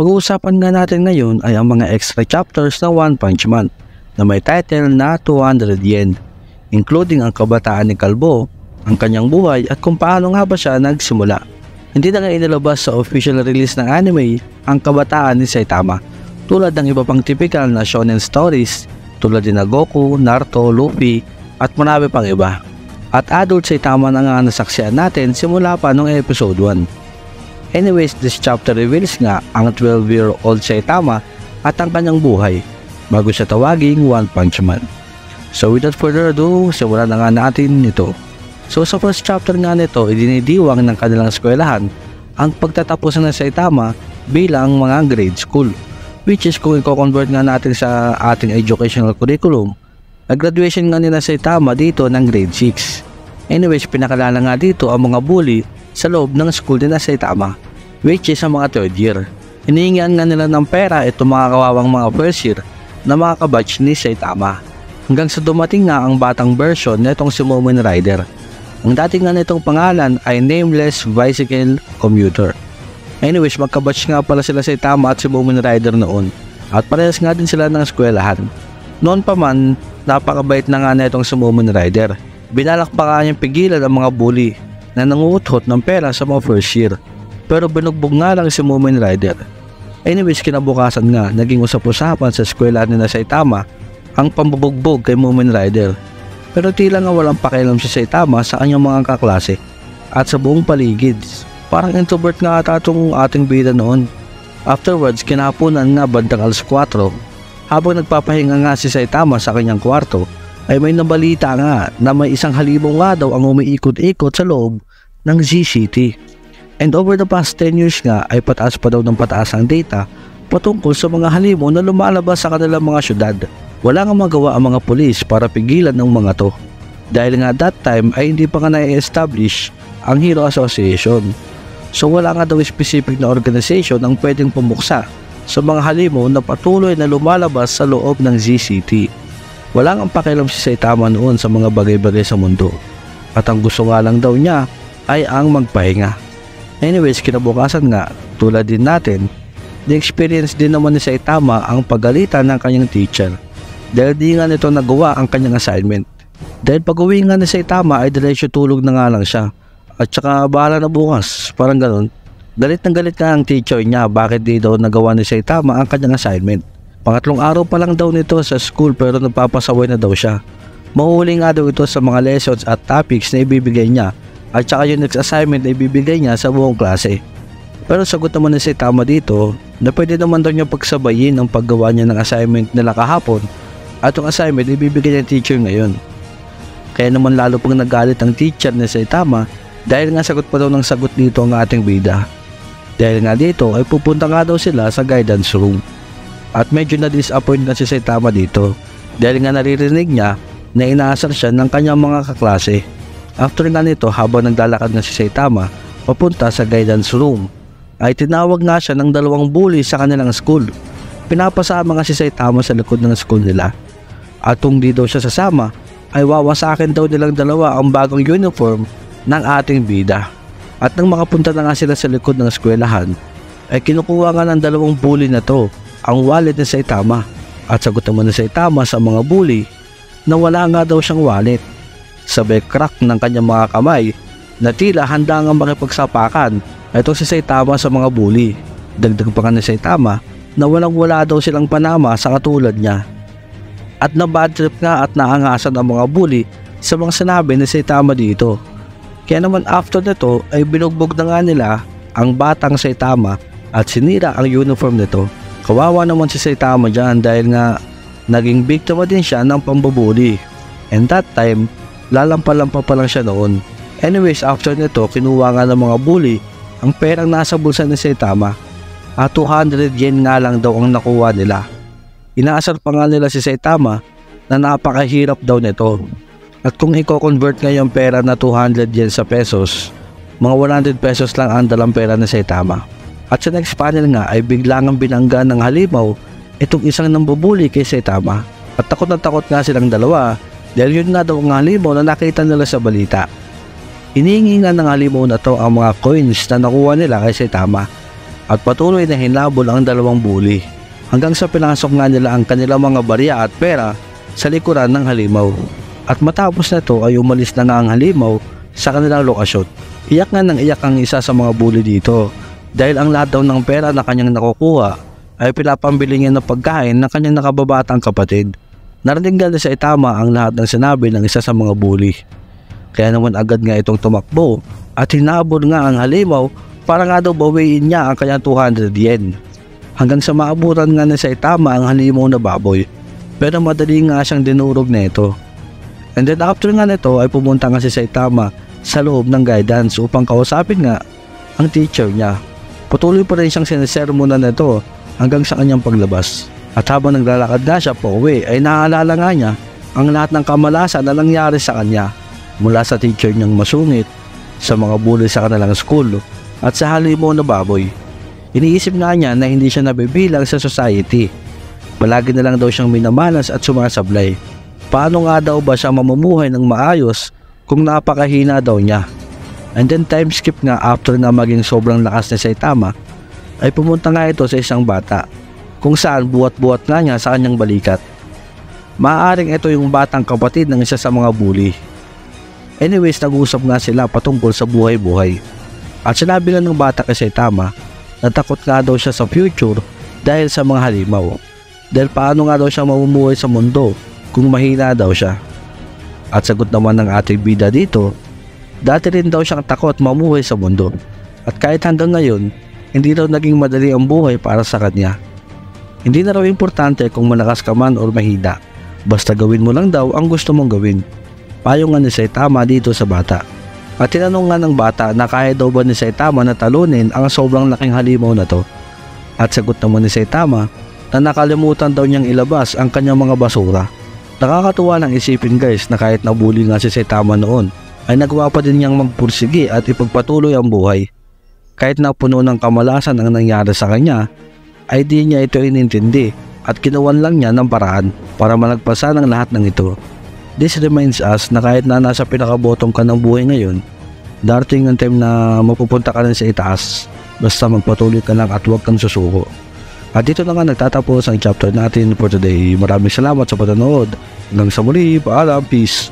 Pag-uusapan nga natin ngayon ay ang mga extra chapters ng One Punch Man na may title na 200 Yen, including ang kabataan ni Kalbo, ang kanyang buhay at kung paano nga ba siya nagsimula. Hindi na nga inilabas sa official release ng anime ang kabataan ni Saitama tulad ng iba pang typical na shonen stories tulad din na Goku, Naruto, Luffy at marami pang iba. At adult Saitama na nga nasaksiyan natin simula pa noong episode 1. Anyways, this chapter reveals nga ang 12-year-old Saitama at ang kanyang buhay bago siya tawaging One Punch Man. So without further ado, simulan na nga natin ito. So sa first chapter nga nito, idinidiwang ng kanilang eskwelahan ang pagtatapos ng Saitama bilang mga grade school. Which is kung i-convert nga natin sa ating educational curriculum, nag-graduation nga nila Saitama dito ng grade 6. Anyways, pinakalala nga dito ang mga bully sa loob ng school din na Saitama, which is ang mga third year. Hinihingian nga nila ng pera itong mga kawawang mga first year na mga kabatch ni Saitama. Hanggang sa dumating nga ang batang version nitong si Moomin Rider ang dating nga nitong pangalan ay Nameless Bicycle Commuter. Anyways, magkabatch nga pala sila si Tama at si Moomin Rider noon at parehas nga din sila ng eskwelahan. Noon pa man, napakabait na nga nitong si Moomin Rider. Binalak pa nga niyang pigilan ang mga bully na nanguuthot ng pera sa mga first year. Pero binugbog nga lang si Moomin Rider. Anyways, kinabukasan nga, naging usap-usapan sa eskwela ni na Saitama ang pambubugbog kay Moomin Rider pero tila nga walang pakialam si Saitama sa kanyang mga kaklase at sa buong paligid. Parang introvert nga ata itong ating bida noon. Afterwards, kinapunan nga bandang alas 4. Habang nagpapahinga nga si Saitama sa kanyang kwarto, ay may nabalita nga na may isang halimaw nga daw ang umiikot-ikot sa loob ng Z-City. And over the past 10 years nga ay pataas pa daw ng pataas ang data patungkol sa mga halimaw na lumalabas sa kanilang mga syudad. Wala nga magawa ang mga polis para pigilan ng mga to. Dahil nga that time ay hindi pa nga na-establish ang Hero Association. So wala nga daw specific na organization ang pwedeng pumuksa sa mga halimaw na patuloy na lumalabas sa loob ng ZCT. Wala nga pakialam si Saitama noon sa mga bagay-bagay sa mundo. At ang gusto nga lang daw niya ay ang magpahinga. Anyways, kinabukasan nga, tulad din natin, na-experience din naman ni Saitama ang pagalitan ng kanyang teacher dahil di nga nito nagawa ang kanyang assignment. Dahil pag uwi nga ni Saitama ay diretso tulog na nga lang siya. At saka bahala na bukas, parang ganun. Galit ng galit nga ang teacher niya bakit di daw nagawa ni Saitama ang kanyang assignment. Pangatlong araw pa lang daw nito sa school pero nagpapasaway na daw siya. Mahuli nga daw ito sa mga lessons at topics na ibibigay niya at saka yung next assignment na ibibigay niya sa buong klase. Pero sagot naman ni Saitama dito na pwede naman daw niya pagsabayin ang paggawa niya ng assignment nila kahapon at yung assignment ibibigay ng teacher ngayon. Kaya naman lalo pang nagalit ang teacher na Saitama dahil nga sagot pa daw ng sagot dito ang ating bida. Dahil nga dito ay pupunta nga daw sila sa guidance room. At medyo na-disappoint na si Saitama dito dahil nga naririnig niya na inaasar siya ng kanyang mga kaklase. After nga nito habang naglalakad na si Saitama papunta sa guidance room ay tinawag nga siya ng dalawang bully sa kanilang school. Pinapasama nga si Saitama sa likod ng school nila at kung di daw siya sasama, ay wawasakin daw nilang dalawa ang bagong uniform ng ating bida. At nang makapunta na nga sila sa likod ng eskwelahan, ay kinukuha nga ng dalawang bully na to ang wallet ni Saitama. At sagot naman ni Saitama sa mga bully na wala nga daw siyang wallet. Sabay crack ng kanyang mga kamay na tila handa nga makipagsapakan ito si Saitama sa mga bully. Dagdag pa nga ni Saitama na walang wala daw silang panama sa katulad niya at na bad trip nga at naangasan ang mga bully sa mga sinabi ni Saitama dito. Kaya naman after nito ay binugbog na nga nila ang batang Saitama at sinira ang uniform nito. Kawawa naman si Saitama dyan dahil nga naging biktima din siya ng pambubuli. And that time, lalampa-lampa pa lang siya noon. Anyways, after nito, kinuha nga ng mga bully ang perang nasa bulsa ni Saitama at 200 yen nga lang daw ang nakuha nila. Inaasar pa nga nila si Saitama na napakahirap daw nito. At kung i-convert nga yung pera na 200 yen sa pesos, mga 100 pesos lang ang dalang pera ni Saitama. At sa next panel nga ay biglang ang binangga ng halimaw itong isang nambubuli kay Saitama. At takot na takot nga silang dalawa dahil yun nga daw ang halimaw na nakita nila sa balita. Inihingi nga ng halimaw na to ang mga coins na nakuha nila kay Saitama. at patuloy na hinabol ang dalawang bully hanggang sa pinasok nga nila ang kanilang mga barya at pera sa likuran ng halimaw. At matapos na ito ay umalis na nga ang halimaw sa kanilang lokasyon. Iyak nga ng iyak ang isa sa mga bully dito dahil ang lahat daw ng pera na kanyang nakukuha ay pinapambili niya ng pagkain ng kanyang nakababatang kapatid. Narinig nga sa itama ang lahat ng sinabi ng isa sa mga bully. Kaya naman agad nga itong tumakbo at hinabol nga ang halimaw para nga daw bawiin niya ang kanyang 200 yen. Hanggang sa maabutan nga na sa itama ang halimaw na baboy. Pero madali nga siyang dinurog nito. And then after nga nito ay pumunta nga si Saitama sa loob ng guidance upang kausapin nga ang teacher niya. Patuloy pa rin siyang sinisermonan nito hanggang sa kanyang paglabas. At habang naglalakad nga siya po uwi ay naaalala nga niya ang lahat ng kamalasan na nangyari sa kanya mula sa teacher niyang masungit, sa mga bully sa kanilang school at sa halimaw na baboy. Iniisip nga niya na hindi siya nabibilang sa society. Palagi na lang daw siyang minamalas at sumasablay. Paano nga daw ba siya mamumuhay ng maayos kung napakahina daw niya? And then time skip nga after nga maging sobrang lakas ni Saitama ay pumunta nga ito sa isang bata kung saan buwat-buwat nga niya sa kanyang balikat. Maaring ito yung batang kapatid ng isa sa mga bully. Anyways, nag-usap nga sila patungkol sa buhay-buhay. At sinabi nga ng bata kay Saitama Natakot nga daw siya sa future dahil sa mga halimaw. Dahil paano nga daw siya mamumuhay sa mundo kung mahina daw siya. At sagot naman ng ating bida dito, dati rin daw siyang takot mamuhay sa mundo. At kahit hanggang ngayon, hindi daw naging madali ang buhay para sa kanya. Hindi na raw importante kung malakas ka man o mahina. Basta gawin mo lang daw ang gusto mong gawin. Payo nga ni Saitama dito sa bata. At tinanong nga ng bata na kaya daw ba ni Saitama na talunin ang sobrang laking halimaw na to. At sagot naman ni Saitama na nakalimutan daw niyang ilabas ang kanyang mga basura. Nakakatuwa lang isipin guys na kahit nabuli nga si Saitama noon ay nagawa pa din niyang magpursigi at ipagpatuloy ang buhay. Kahit na puno ng kamalasan ang nangyari sa kanya ay di niya ito inintindi at kinuwan lang niya ng paraan para malagpasan ang lahat ng ito. This reminds us na kahit na nasa pinakabottom ka ng buhay ngayon, darating ang time na mapupunta ka rin sa itaas. Basta magpatuloy ka lang at huwag kang susuko. At dito na nga nagtatapos ang chapter natin for today. Maraming salamat sa panonood. Hanggang sa muli, paalam, peace.